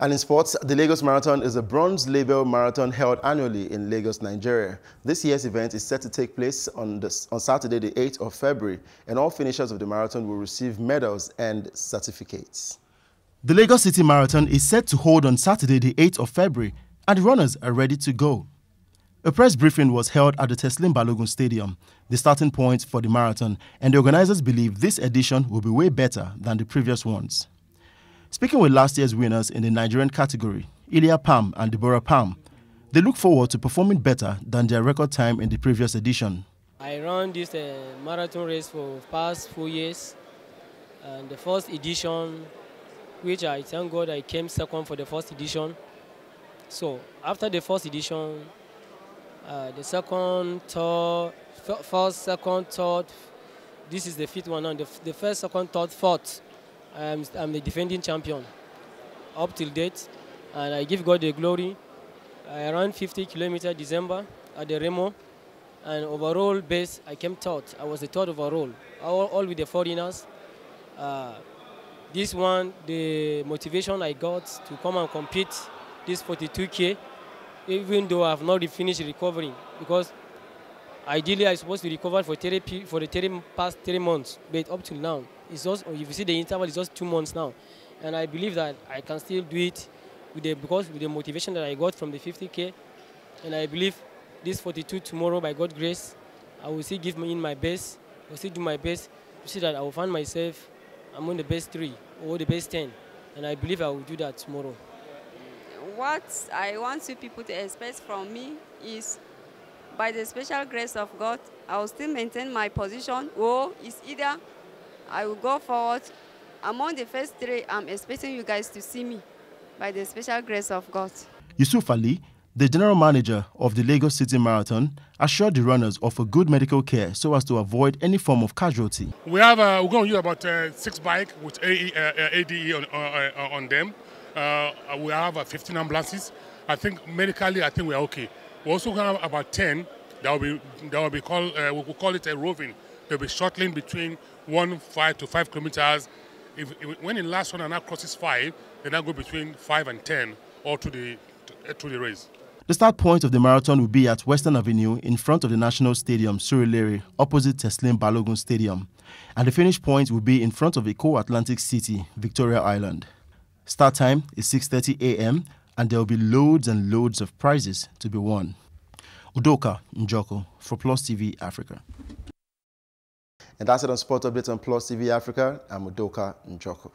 And in sports, the Lagos Marathon is a bronze label marathon held annually in Lagos, Nigeria. This year's event is set to take place on, on Saturday, the 8th of February, and all finishers of the marathon will receive medals and certificates. The Lagos City Marathon is set to hold on Saturday, the 8th of February, and the runners are ready to go. A press briefing was held at the Teslim Balogun Stadium, the starting point for the marathon, and the organizers believe this edition will be way better than the previous ones. Speaking with last year's winners in the Nigerian category, Iliya Pam and Deborah Pam, they look forward to performing better than their record time in the previous edition. I ran this uh, marathon race for past four years, and the first edition, which I thank God I came second for the first edition. So after the first edition, uh, the second, third, first, second, third, this is the fifth one now. The, the first, second, third, fourth I'm, I'm the defending champion up till date, and I give God the glory. I ran 50 kilometers December at the Remo, and overall base I came third. I was the third overall, all, all with the foreigners. Uh, this one, the motivation I got to come and compete this 42k, even though I have not finished recovering, because ideally I supposed to recover for therapy for the 30 past three months, but up till now it's just, if you see the interval, it's just two months now. And I believe that I can still do it with the, because with the motivation that I got from the 50K. And I believe this 42 tomorrow, by God's grace, I will still give me in my best. I will still do my best to see that I will find myself among the best three or the best 10. And I believe I will do that tomorrow. What I want you people to expect from me is by the special grace of God, I will still maintain my position or it's either I will go forward. Among the first three, I'm expecting you guys to see me by the special grace of God. Yusuf Ali, the general manager of the Lagos City Marathon, assured the runners of a good medical care so as to avoid any form of casualty. We have uh, we're going to use about uh, six bikes with AE, uh, ADE on, uh, uh, on them. Uh, we have 15 ambulances. I think medically, I think we're okay. We also have about 10 that will be that will be called uh, we will call it a roving They'll be shuttling between one five to five kilometers. If, if, when the last one and now crosses five, they now go between five and ten, all to the to, to the race. The start point of the marathon will be at Western Avenue in front of the National Stadium, Surulere, opposite Teslim Balogun Stadium. And the finish point will be in front of Eko Atlantic City, Victoria Island. Start time is 6.30 a.m. and there will be loads and loads of prizes to be won. Udoka Njoko for Plus TV Africa. And that's it on Sport Update on Plus TV Africa. I'm Udoka Njoko.